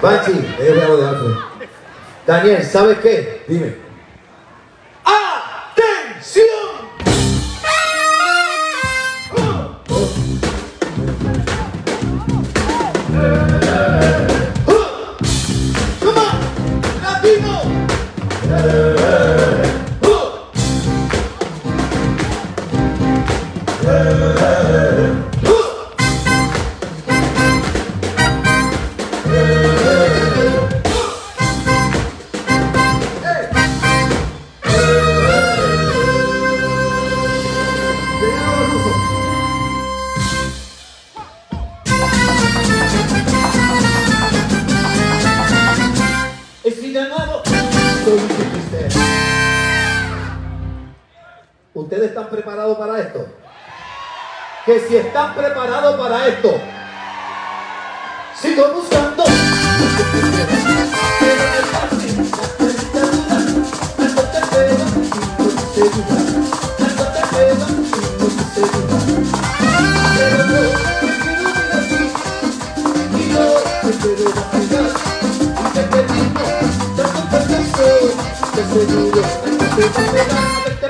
Banchi, ellos me de Alfred. Daniel, ¿sabes qué? Dime. ¡Atención! Que si están preparados para esto, sigo buscando. ¿Qué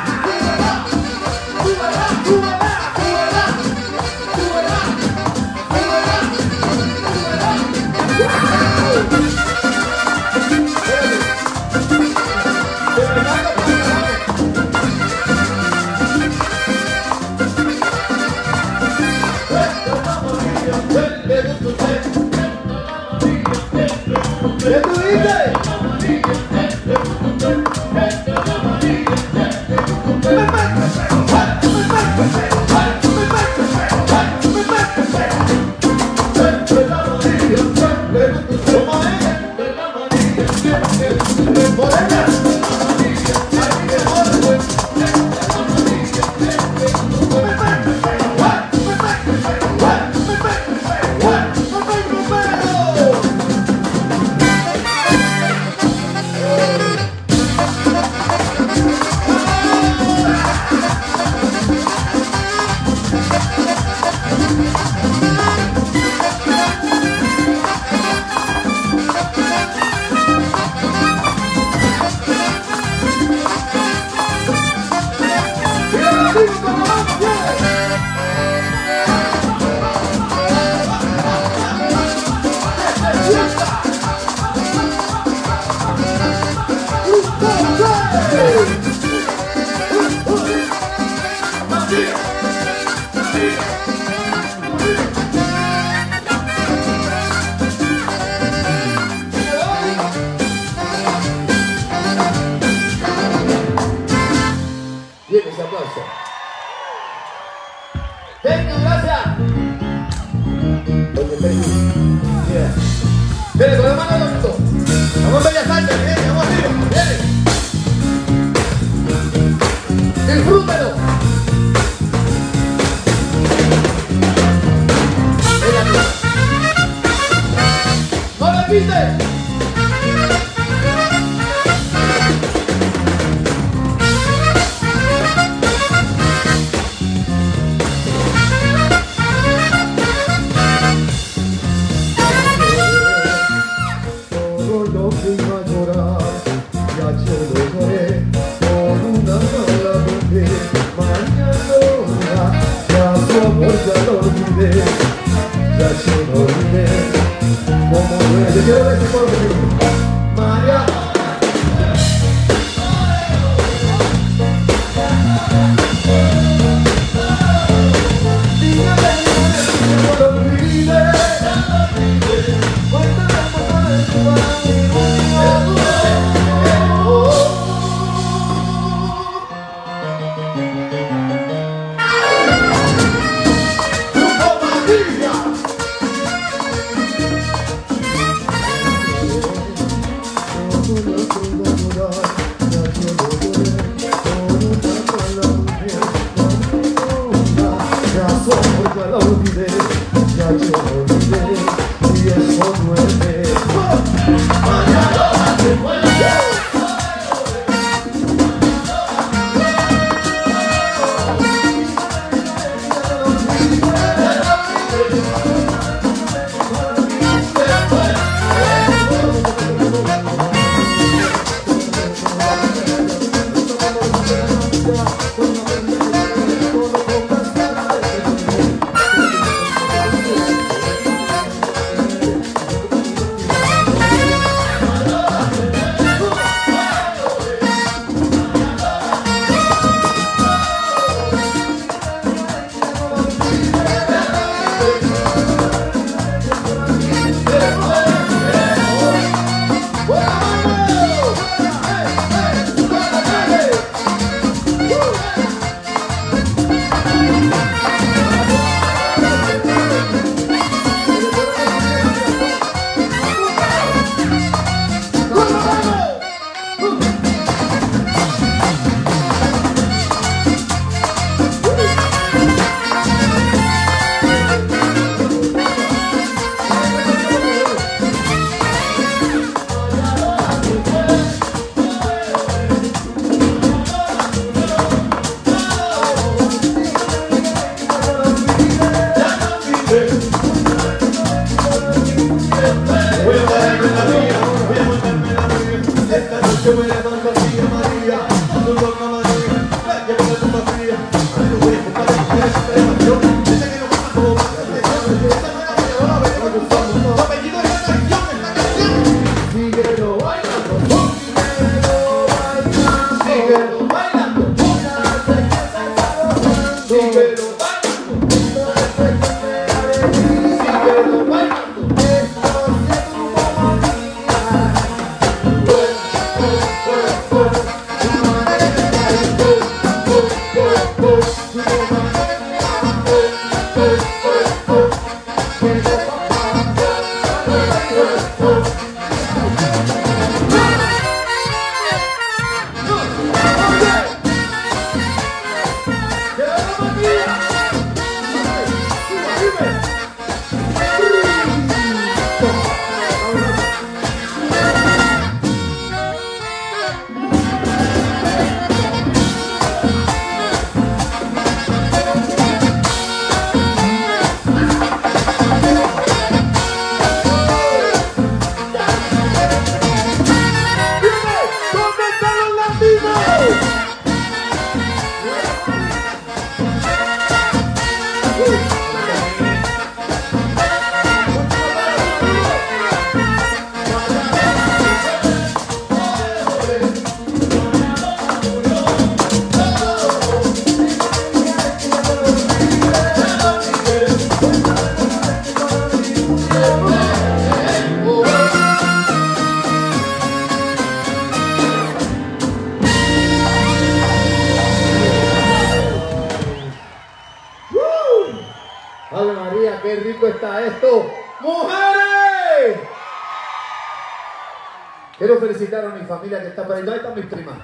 familia que está por ahí. ¿Dónde están mis primas?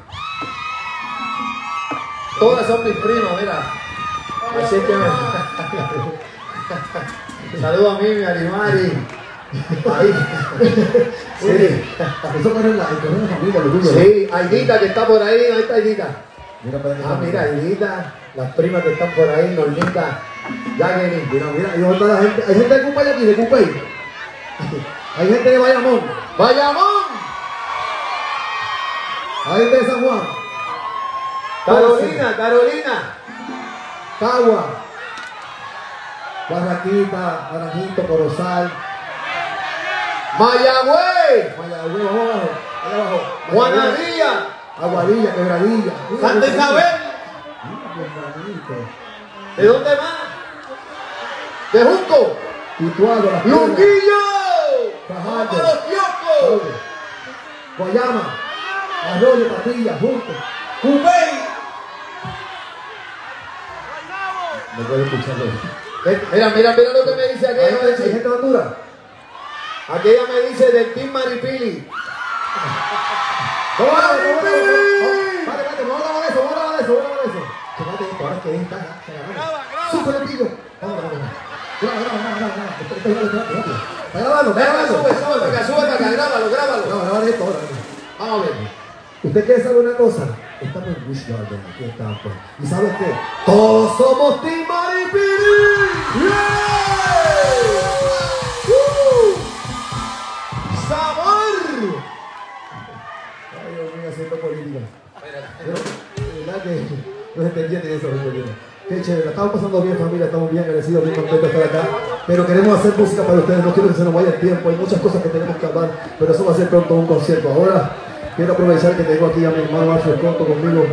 Todas son mis primas, mira. Así que me... Saludos a Mimi, a Limari. Ahí. Sí. Eso en la, familia, lo. Sí, Aidita que está por ahí. Ahí está Aidita. Mira para Ah, mira, Aidita. Las primas que están por ahí, Normita. Jacqueline. Mira, mira, y dónde está la gente. Hay gente de Cupay aquí, de Cupay. Hay gente de Bayamón. ¡Bayamón! Gente de San Juan. Carolina, Carolina. Cagua. Barraquita, Naranjito, Corozal. Mayagüez. Mayagüez, vamos abajo. Allá abajo. Juanadía. Aguadilla, Quebradilla. Santa Isabel. ¿De dónde más? De Junco. A los kioscos. Guayama. Arroyo, Patilla, Juntos. Cupey. No puedo escucharlo. Mira, mira, mira lo que me dice ¿Hay aquella. gente, hay gente de Honduras? Aquella me dice del Team Maripili. ¡Vamos, vamos, vamos, vamos, ¡Maripili! vamos! Vale, vale, vamos a de eso, vamos a de eso, vamos a de eso. Fíjate esto, ahora que está, se agarró. ¡Súper el pillo! Vamos. Graba, graba, graba, graba, sube, sube para acá, sube para acá, grábalo, grábalo. Graba, graba esto ahora. Vamos a ver. ¿Usted quiere saber una cosa? Estamos en Wish Garden, aquí en Tampa. ¿Y sabes qué? Todos somos Team Maripili. ¡Uh! ¡Sabor! Ay, Dios mío, haciendo política. Pero, verdad que no se entiende eso. Qué chévere, estamos pasando bien familia, estamos bien agradecidos, bien contentos de estar acá. Pero queremos hacer música para ustedes, no quiero que se nos vaya el tiempo, hay muchas cosas que tenemos que hablar, pero eso va a ser pronto un concierto. Ahora quiero aprovechar que tengo aquí a mi hermano Alfred Conto conmigo.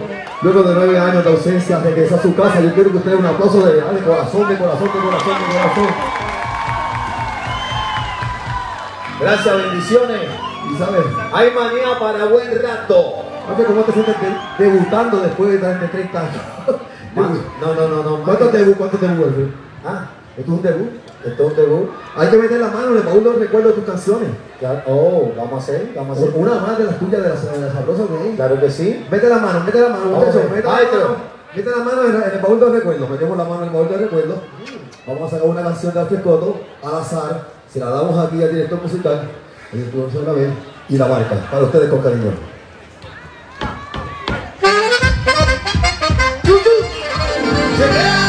Luego de nueve años de ausencia, regresó a su casa. Yo quiero que ustedes un aplauso de, de corazón, de corazón, de corazón, de corazón. Gracias, bendiciones. Y sabes, Hay manía para buen rato. ¿cómo te sientes de- debutando después de de 30 años? No, no, no, no. ¿Cuántos debut? ¿Cuántos debut, Alfred? Ah, ¿Esto es un debut? Esto es un debut. Hay que meter la mano en el baúl de los recuerdos de tus canciones. Claro. Oh, vamos a hacer, vamos a hacer. Una más de las tuyas, de las, de de ahí. Claro que sí. Mete la mano, mete la mano, ver. mete la mano. Mete la mano en, en el baúl de recuerdos. Metemos la mano en el baúl de recuerdos. Vamos a sacar una canción de Alfred Coto al azar. Se la damos aquí al director musical, el director la ve y la marca. Para ustedes con cariño. ¡Se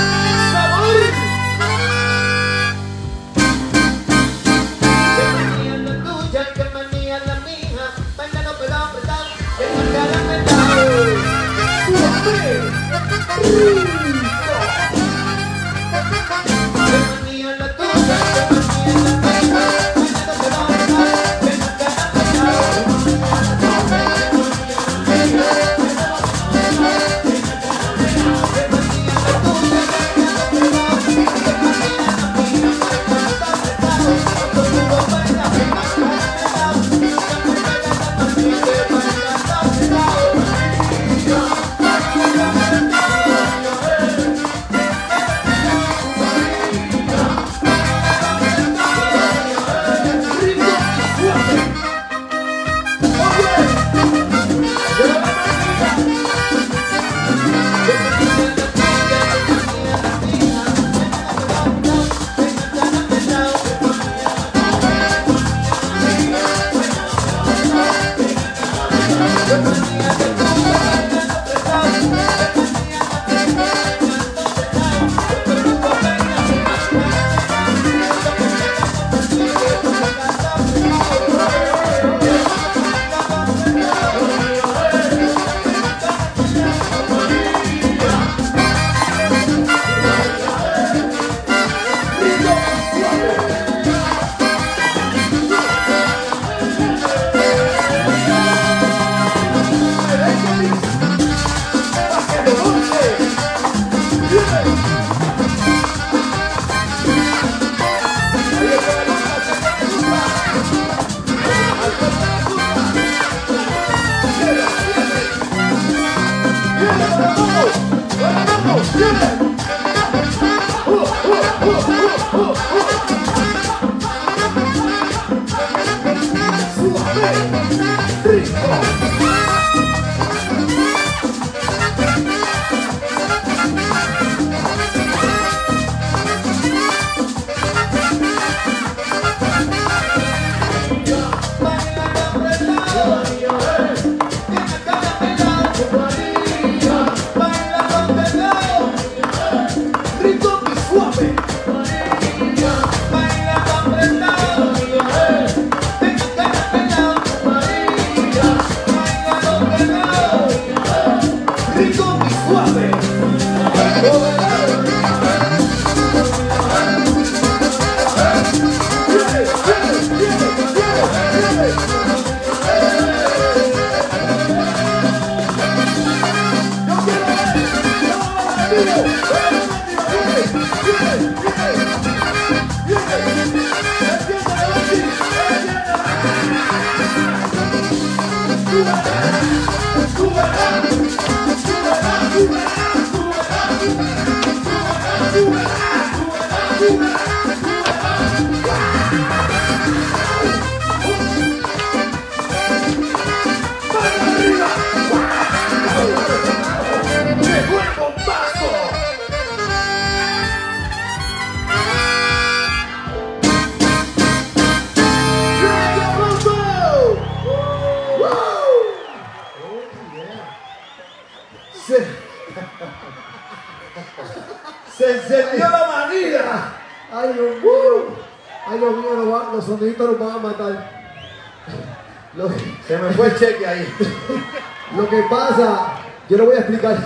yo lo voy a explicar.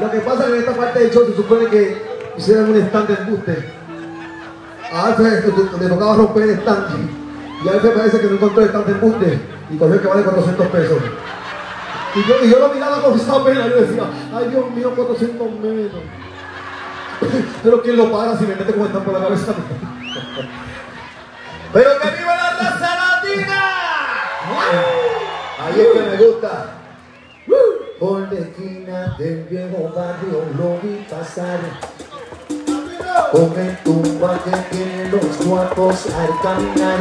Lo que pasa en esta parte del show se supone que hicieran un stand de embuste. A Alfred le tocaba romper el stand. Y Alfred parece que no encontró el stand de embuste y cogió el que vale 400 pesos. Y yo, y yo lo miraba con esa pena, yo decía, ay Dios mío, 400 menos. Pero ¿quién lo paga si me mete como están por la cabeza? ¡Pero que viva la raza latina! Ahí es que me gusta. Por la esquina del viejo barrio lo vi pasar. Con el tumba que los guapos al caminar.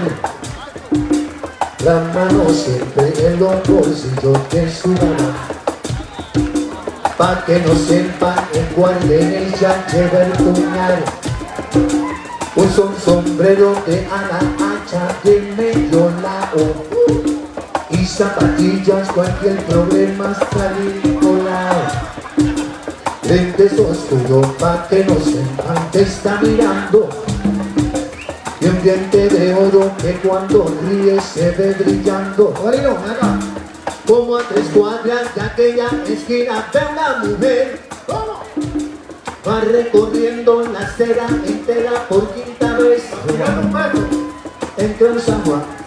La mano siempre en los bolsillos de su mamá. Pa' que no sepan en cuál de ellas lleva el puñal. Usa un sombrero de ala ancha de medio lado y zapatillas, cualquier problema está vinculado. Lentes oscuros pa' que no sepan que está mirando. Y un diente de oro que cuando ríe se ve brillando. Ven acá. Como a tres cuadras de aquella esquina ve una mujer. Va recorriendo la acera entera por quinta vez. Entró en San Juan.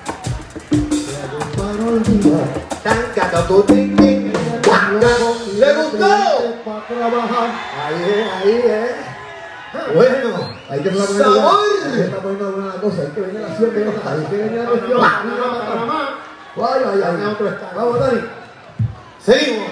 ¿Le gustó? Ahí es, ahí es. Bueno, Hay que. Hay que poniendo alguna cosa. Hay que venir a la otra. Hay que venir a la. Vamos, Dani. Seguimos.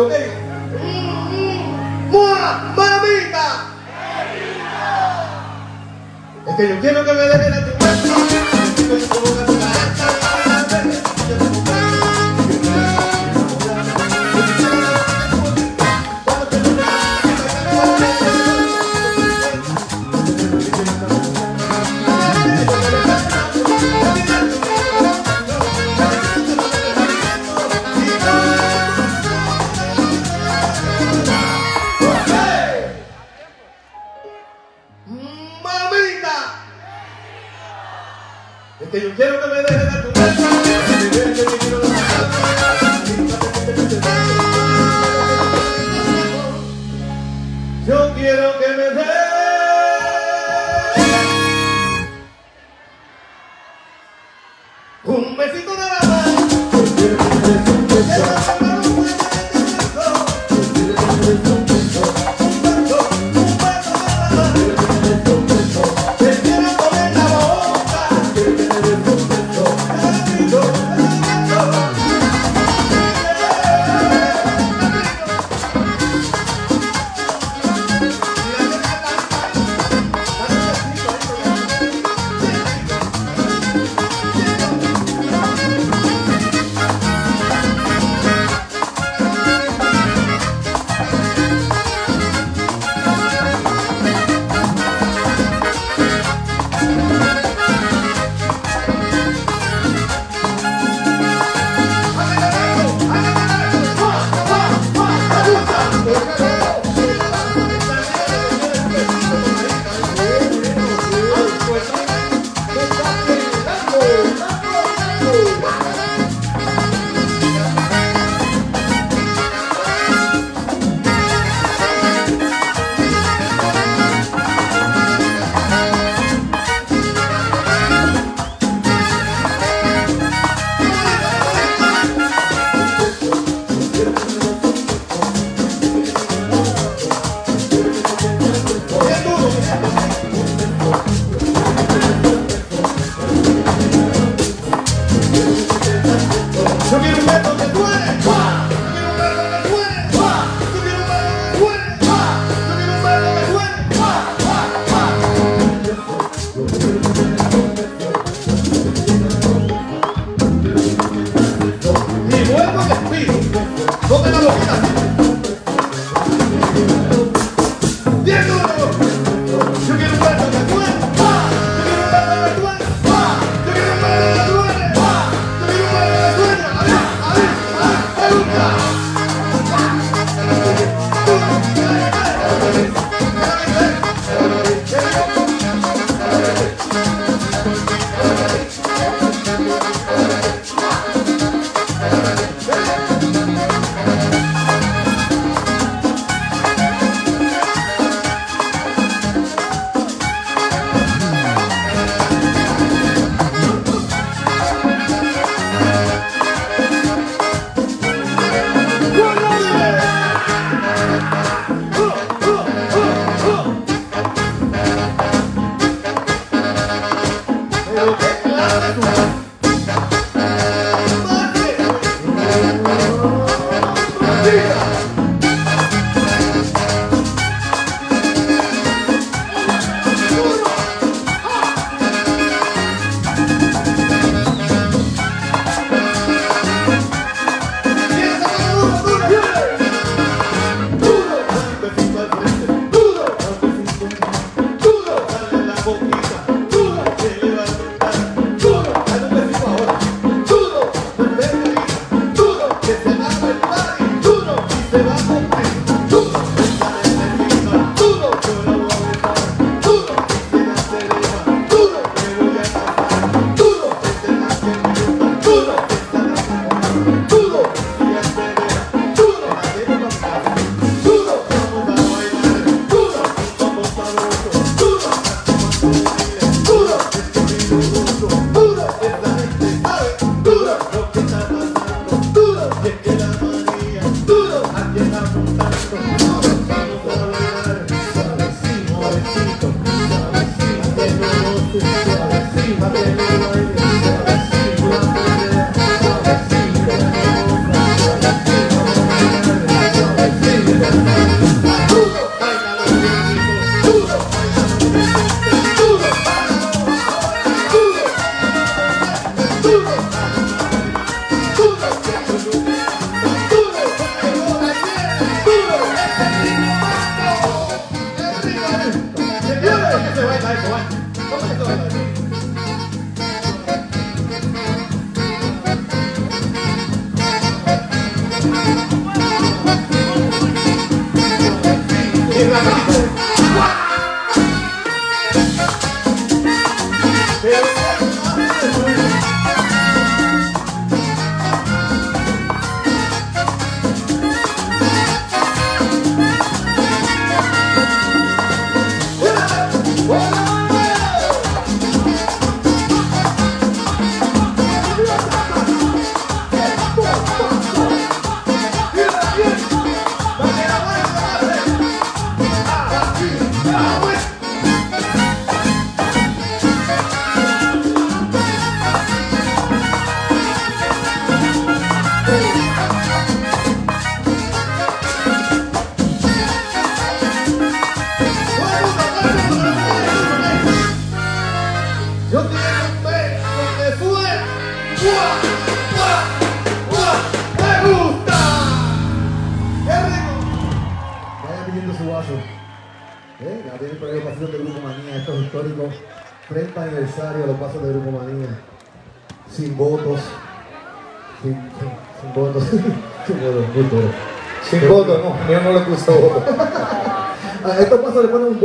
¿Ok? ¡Mua! ¡Mamita! Es que yo quiero que me dejen a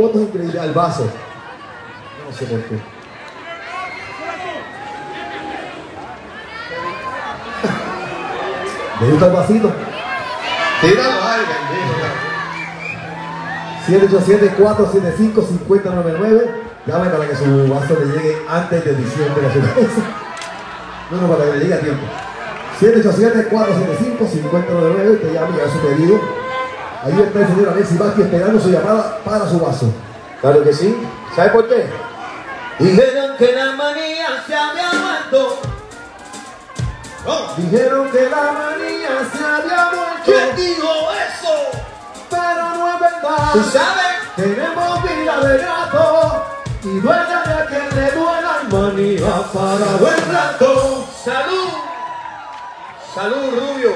pasos le ponen un voto increíble al vaso. No sé por qué. ¿Le gusta el vasito? Tíralo ahí, bendito. 787-475-5099. Llame para que su vaso le llegue antes de diciembre a su casa. No, no, para que le llegue a tiempo. 787-475-5099. Te llama y haga su pedido. Ahí está el señor Alexis Vázquez esperando su llamada para su vaso. Claro que sí. ¿Sabe por qué? Dijeron que la manía se había muerto. Dijeron que la manía se había muerto. ¿Quién dijo eso? Pero no es verdad. ¿Tú sabes? Tenemos vida de gato y duele de que le duela la manía para buen rato. Salud. Salud, Rubio.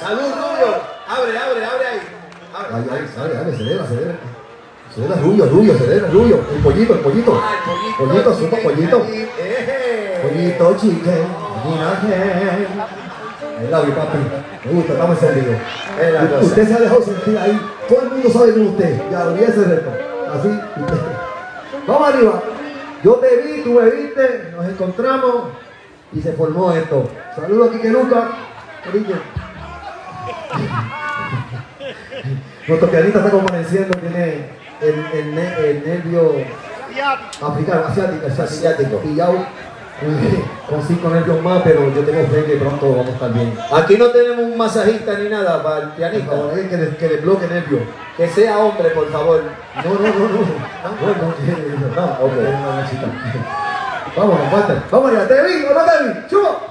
Salud, Rubio. Abre, abre, abre ahí. Abre. Ay, ay, dale, dale, acelera, acelera. Acelera, rubio, rubio, acelera, rubio. El pollito, el pollito. Ah, el pollito. Pollito, supa, pollito. Pollito. El labio, papi. Me gusta, estamos encendidos. Usted se ha dejado sentir ahí. Todo el mundo sabe es usted. Ya, olvídese ese reto. Así. usted. Vamos arriba. Yo te vi, tú me viste, nos encontramos y se formó esto. Saludos a Quique Luca. Nuestro pianista está compareciendo, tiene el, el, el nervio africano, asiático, asiático, pillado eh, con cinco nervios más, pero yo tengo fe que pronto vamos a estar bien. Aquí no tenemos un masajista ni nada para el Por pianista. favor, alguien que le, que bloque nervios. Que sea hombre, por favor. No, no, no, no. No, no, no, no necesita. Vámonos, Walter. Vamos allá, ¿te vi o no te vi? ¡Chupo!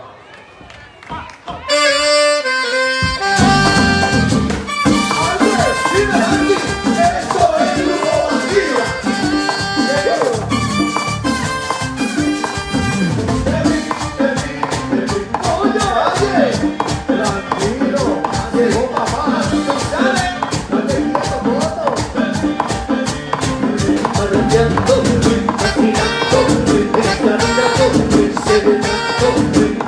oh, oh,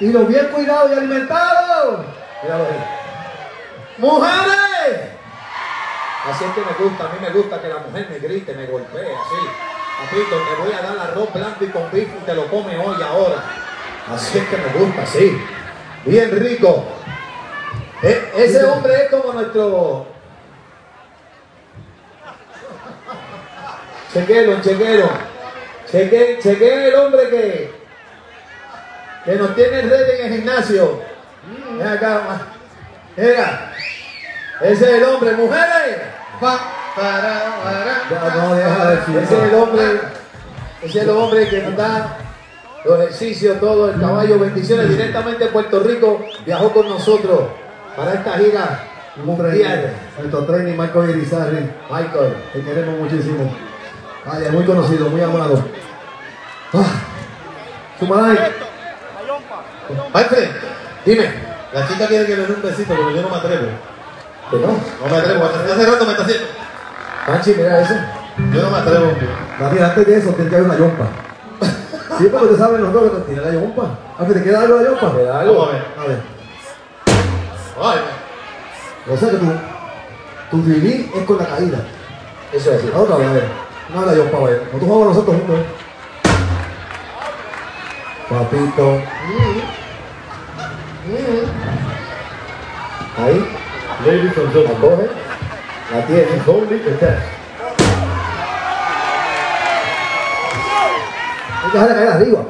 Y los bien cuidados y alimentados. Míralo ahí. ¡Mujeres! Así es que me gusta, a mí me gusta que la mujer me grite, me golpee, así. Papito, te voy a dar arroz blanco y con bife y te lo come hoy, ahora. Así es que me gusta, sí. Bien rico. E- ese hombre es como nuestro... Chequero, chequero. Cheque, cheque el hombre que, que nos tiene ready en el gimnasio. Ven acá. Mira. Ese es el hombre, mujeres. Pa, para, para. Ya, no, deja de decir Ese es el hombre, ese es el hombre que nos da los ejercicios, todo el caballo, bendiciones directamente de Puerto Rico, viajó con nosotros para esta gira mundial. Nuestro training Marco Irizarri. Michael, Te queremos muchísimo. Ay, es muy conocido, muy amado. Ah. Sumalay. Alfred, dime, la chica quiere que le dé un besito, pero yo no me atrevo. que no, No me atrevo. Hasta hace rato me está haciendo. Panchi, mira eso. Yo no me atrevo. Daniel, antes de eso, tiene que haber una yompa. Sí, porque te saben los dos que te tira la yompa. Ah, ¿te queda algo de la yompa? ¿Me da Vamos algo? a ver. A ver. Ay, O sea que tu, tu vivir es con la caída. Eso es otra vez, a ver. No la yompa, a ver. Nosotros jugamos nosotros juntos. ¿eh? Papito. Ahí, ladies and la gentlemen, coge, la tiene. only. Hay que dejarla caer arriba.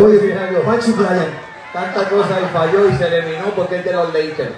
Oye, algo. Panchi Brian. Tanta cosa y falló y se eliminó porque es de los Lakers.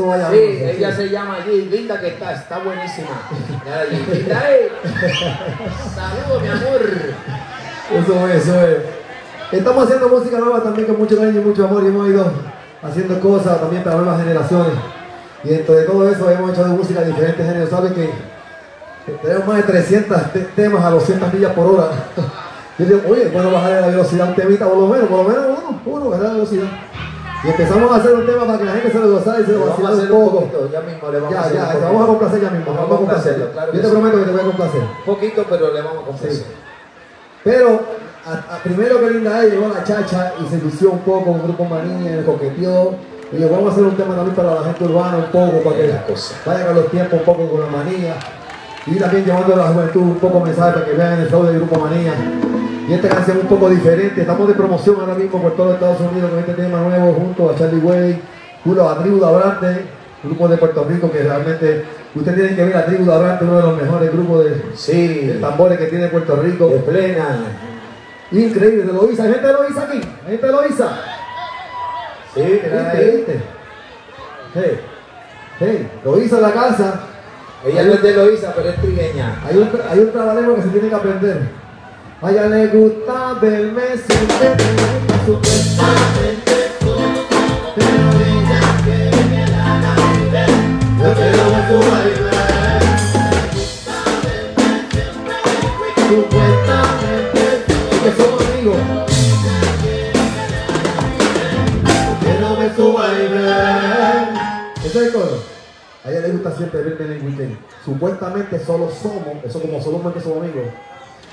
Eso vaya Sí, bien, ella sí. se llama allí, linda que está, está buenísima. Eh. Saludos, mi amor. Eso es, eso es. Estamos haciendo música nueva también con mucho cariño y mucho amor y hemos ido haciendo cosas también para nuevas generaciones. Y dentro de todo eso hemos hecho de música de diferentes géneros. Saben que tenemos más de 300 te- temas a 200 millas por hora. Yo digo, oye, bueno bajar la velocidad un temita por lo menos, por lo menos uno, uno, bajar la velocidad. Y empezamos a hacer un tema para que la gente se lo gozara y se lo vacilara un un poco. poquito, ya mismo le vamos a Ya, hacer ya, un te poquito. vamos a complacer ya mismo, Vamos vamos a complacer. claro Yo te sí. prometo que te voy a complacer. Poquito, pero le vamos a complacer. Sí. Pero a, a primero que linda llegó la chacha y se lució un poco con Grupo Manía, coqueteó. Y le vamos a hacer un tema también para la gente urbana un poco, para que La cosa. vayan a los tiempos un poco con la manía. Y también llevando a la juventud un poco mensaje para que vean el show del Grupo Manía. Y esta canción un poco diferente, estamos de promoción ahora mismo por todo Estados Unidos con este tema nuevo junto a Charlie Way, junto a tribu Abrante, grupo de Puerto Rico que realmente, ustedes tienen que ver a tribu Abrante, uno de los mejores grupos de, Sí, de tambores que tiene Puerto Rico. de plena. Increíble, de Loiza. ¿Hay gente de Loiza aquí? ¿Hay gente de Loiza? Sí. ¿Viste? Hey, hey, Loiza en la casa. Ella no es de Loíza, pero es trigueña. Hay un, hay un trabalero que se tiene que aprender. A ella le gusta verme siempre, supuestamente todo, pero ella quiere que la haga vivir. Yo quiero ver tu baile. Supuestamente, y que somos amigos. Quiero ver tu baile. Ese es el coro. A ella le gusta siempre verme en el weekend. Supuestamente solo somos, eso como solamente somos amigos.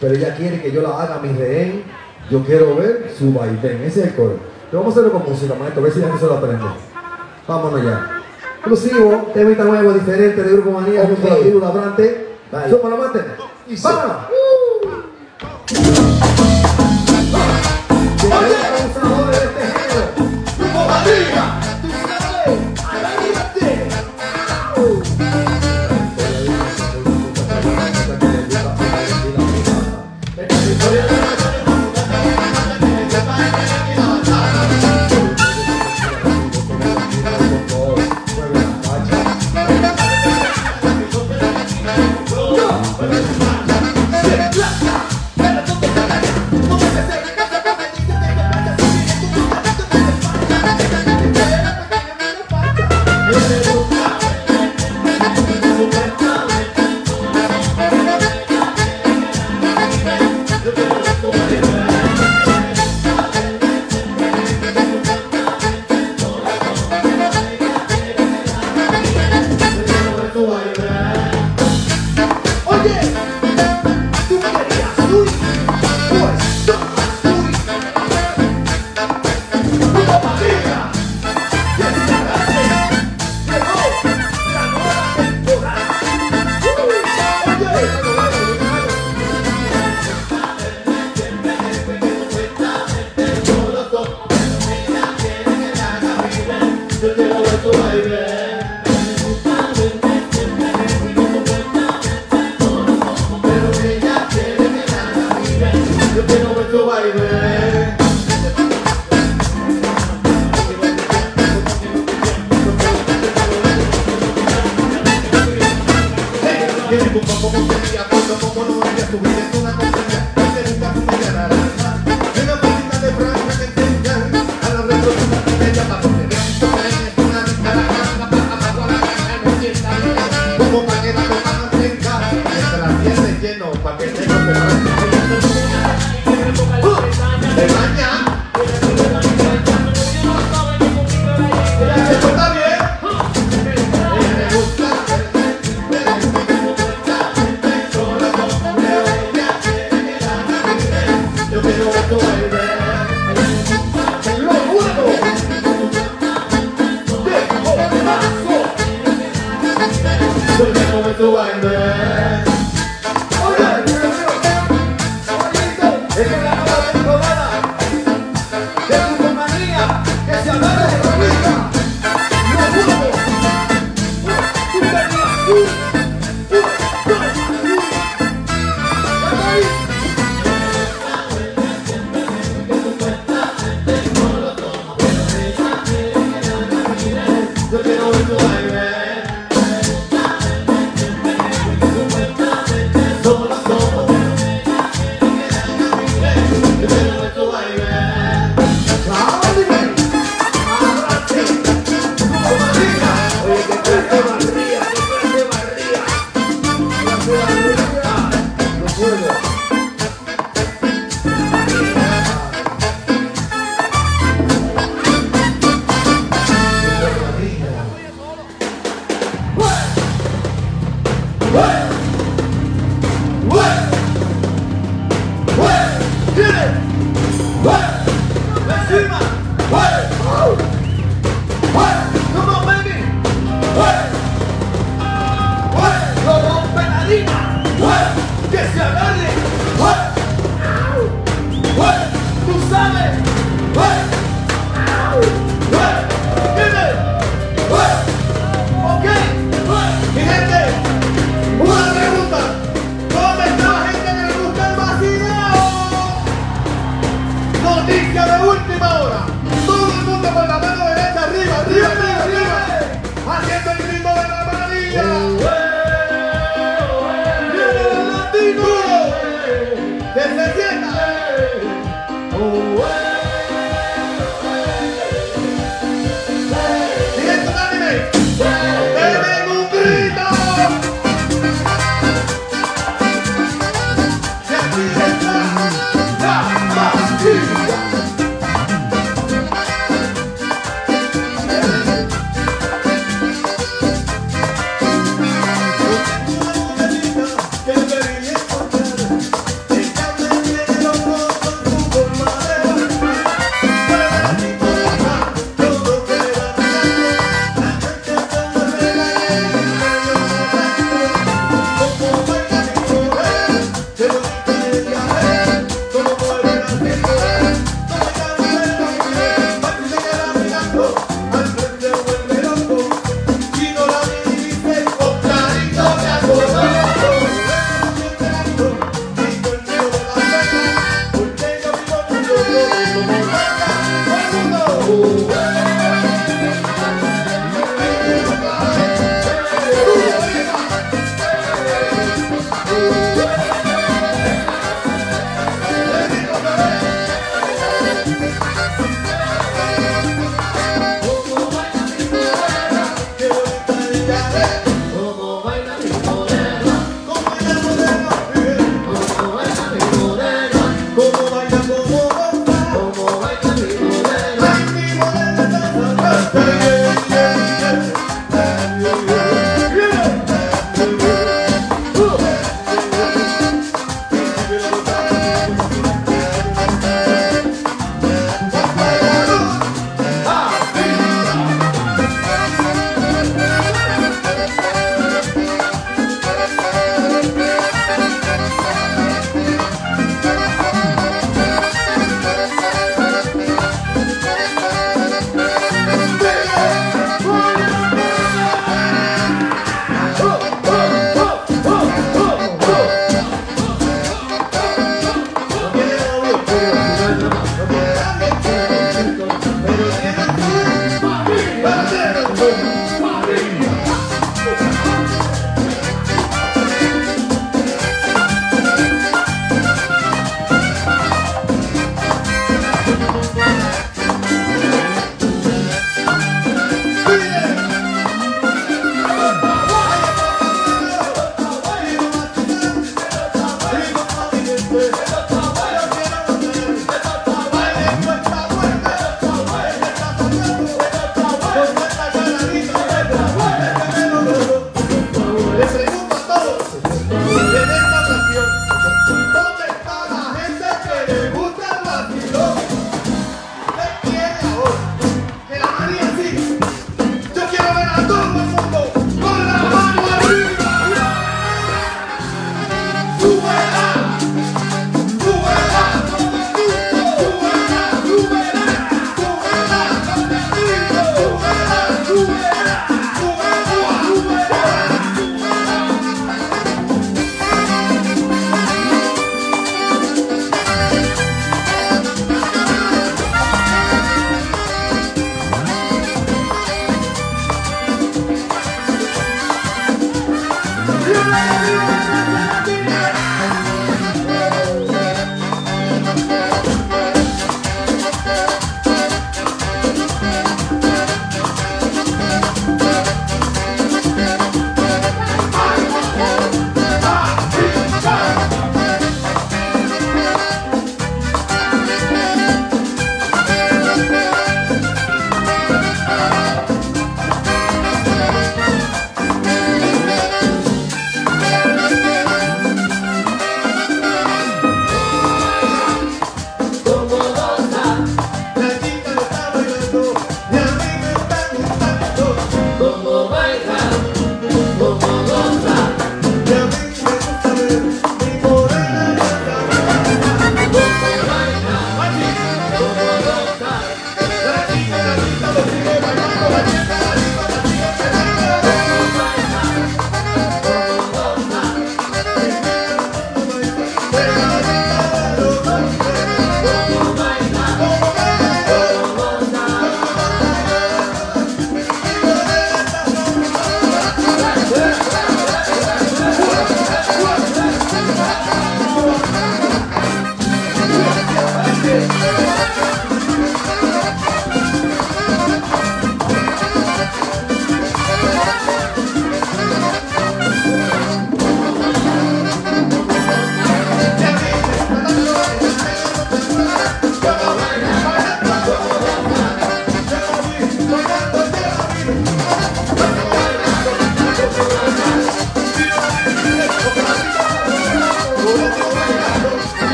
Pero ella quiere que yo la haga mi rehén. Yo quiero ver su vaivén. Ese es el coro. Pero vamos a hacerlo con música, maestro, a ver si la gente se lo aprende. Vámonos ya. Exclusivo, temita nuevo, diferente de Grupo Manía, junto a la Labrante. Vale. Sí. ¡Vámonos!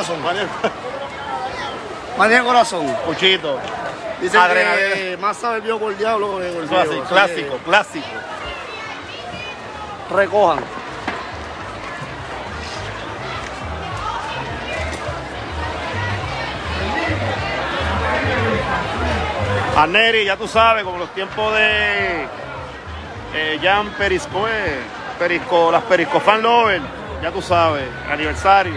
Corazón. María- corazón. Puchito. Dice Adrenalina. que más sabe Dios por el diablo que el clásico, clásico. que Recojan. A Neri, ya tú sabes, como los tiempos de eh, Jan Perisco, eh, Perisco, las Perisco Fan Lover, ya tú sabes, aniversario.